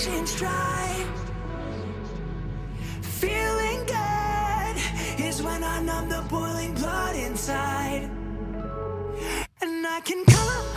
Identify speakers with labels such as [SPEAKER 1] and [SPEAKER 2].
[SPEAKER 1] ocean's dry Feeling good Is when I numb the boiling blood inside. And I can come